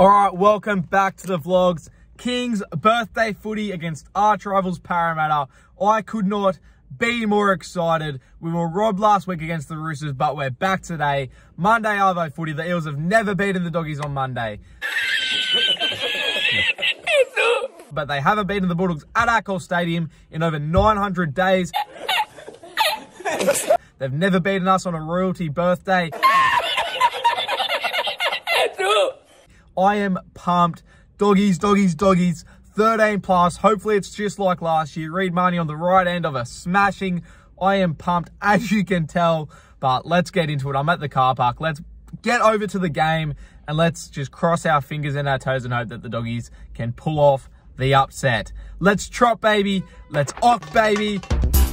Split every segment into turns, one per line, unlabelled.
All right, welcome back to the vlogs. King's birthday footy against arch rivals Parramatta. I could not be more excited. We were robbed last week against the Roosters, but we're back today. Monday Arvo footy. The Eels have never beaten the Doggies on Monday. but they haven't beaten the Bulldogs at Accor Stadium in over 900 days. They've never beaten us on a royalty birthday. I am pumped. Doggies, doggies, doggies. 13 plus. Hopefully it's just like last year. Reed Mahoney on the right end of a smashing. I am pumped, as you can tell. But let's get into it. I'm at the car park. Let's get over to the game and let's just cross our fingers and our toes and hope that the doggies can pull off the upset. Let's trot, baby. Let's off, baby.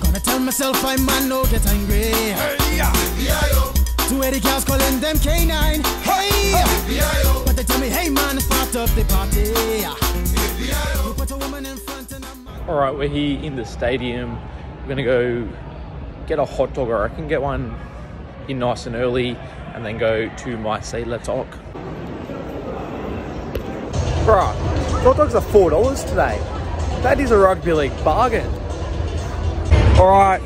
Gonna tell myself I'm man, no get angry. Hey, yeah, yeah, Two Eddie girls calling them K9. Hey, yeah, but they tell me, hey man, start up the party. You put a woman in front and I'm
All right, we're here in the stadium. We're gonna go get a hot dog, or I can get one in nice and early, and then go to my seat. Let's talk. Bruh, hot dogs are four dollars today. That is a rugby league bargain. All right,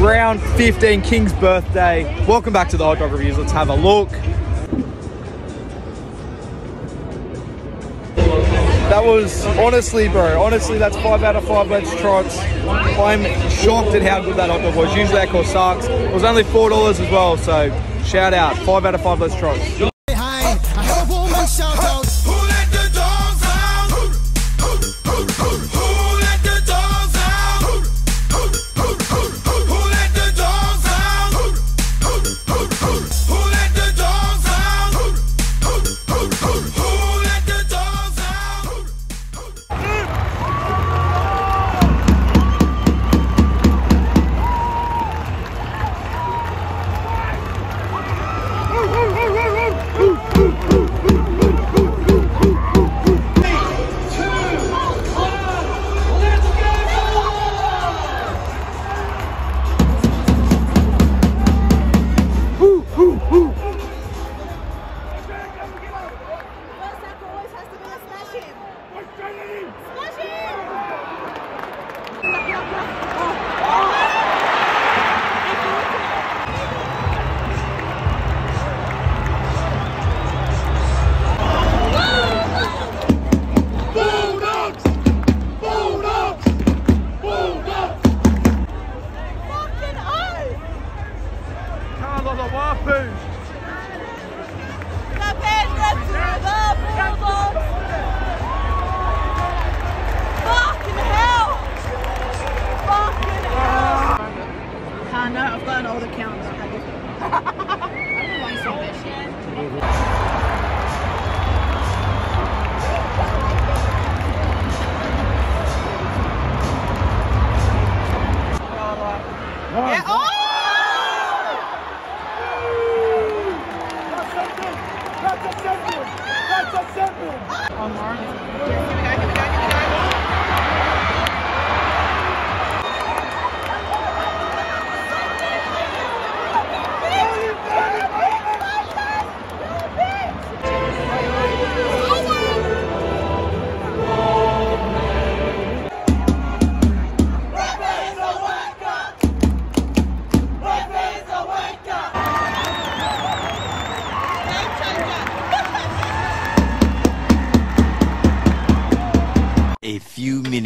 round 15, King's birthday. Welcome back to the hot dog reviews. Let's have a look. That was honestly, bro. Honestly, that's five out of five Let's Trots. I'm shocked at how good that hot dog was. Usually that cost sucks. It was only four dollars as well. So shout out, five out of five Let's Trots.
behind. I
know, I've got an old account.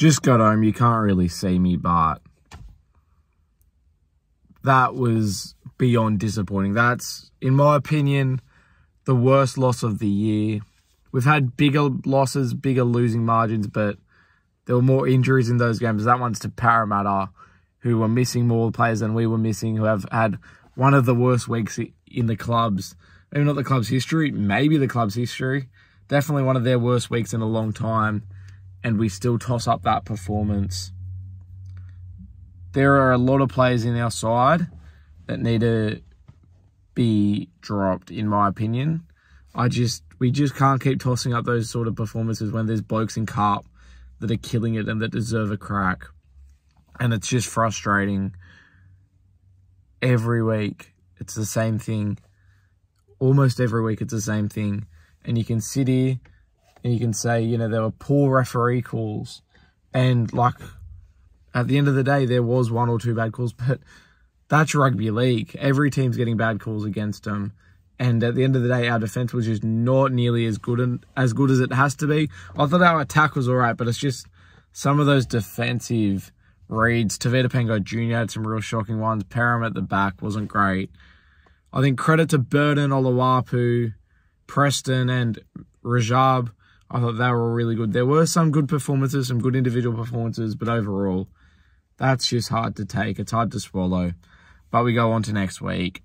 Just got home. You can't really see me, but that was beyond disappointing. That's, in my opinion, the worst loss of the year. We've had bigger losses, bigger losing margins, but there were more injuries in those games. That one's to Parramatta. who were missing more players than we were missing, who have had one of the worst weeks in the club's, maybe not the club's history, maybe the club's history. Definitely one of their worst weeks in a long time. And we still toss up that performance. There are a lot of players in our side that need to be dropped, in my opinion. I just, we just can't keep tossing up those sort of performances when there's blokes in carp that are killing it and that deserve a crack. And it's just frustrating. Every week, it's the same thing. Almost every week, it's the same thing. And you can sit here and you can say, you know, there were poor referee calls. And like, at the end of the day, there was one or two bad calls, but that's rugby league. Every team's getting bad calls against them. And at the end of the day, our defense was just not nearly as good and as good as it has to be. I thought our attack was all right, but it's just some of those defensive reads. Tevita Pangai Jr. had some real shocking ones. Perham at the back wasn't great. I think credit to Burton, Oloapu, Preston, and Rajab. I thought they were all really good. There were some good performances, some good individual performances, but overall, that's just hard to take. It's hard to swallow. But we go on to next week.